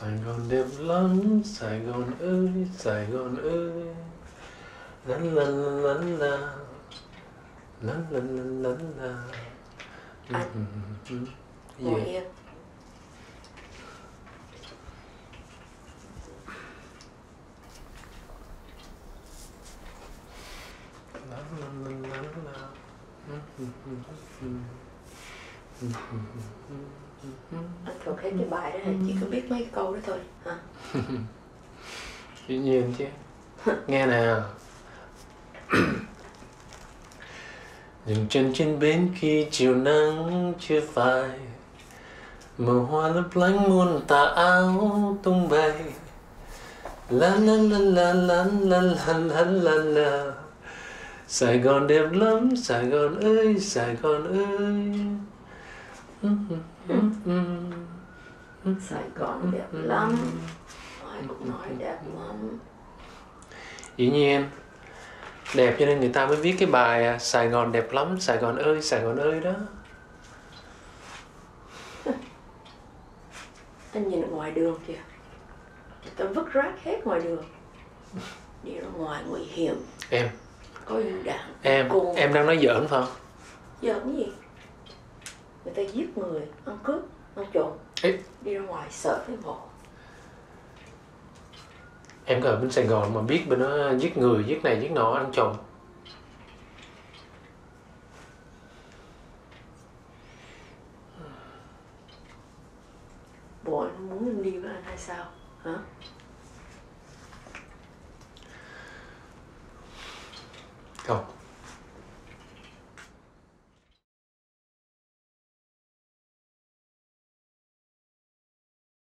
Sài Gòn đẹp lắm, Sài Gòn ơi, Sài Gòn ơi. Lăn lăn lăn là Lăn lăn lăn lăn là Ngồi yên Lăn lăn lăn lăn là anh thuộc hết cái bài đó hả? Chỉ có biết mấy câu đó thôi hả? Dĩ nhiên chứ. Nghe nào. Dừng chân trên bến khi chiều nắng chưa phai. Màu hoa lấp lánh muôn tà áo tung bay. La la la la la la la la la la. Sài Gòn đẹp lắm, Sài Gòn ơi, Sài Gòn ơi. Sài Gòn đẹp lắm. Ai cũng nói đẹp lắm. Dĩ nhiên Đẹp cho nên người ta mới viết cái bài à, Sài Gòn đẹp lắm, Sài Gòn ơi, Sài Gòn ơi đó. Anh nhìn ngoài đường kìa. Người ta vứt rác hết ngoài đường. Đi ra ngoài nguy hiểm. Em, có đạn em, cùng em đang nói giỡn phải không? cái gì người ta giết người ăn cướp ăn trộm Ê. đi ra ngoài sợ phải mổ Em ở bên Sài Gòn mà biết bên đó giết người, giết này, giết nọ, ăn trộm. Bộ anh muốn anh đi với anh hay sao? Hả? Không,